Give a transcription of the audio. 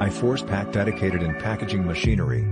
I Force Pack dedicated in packaging machinery.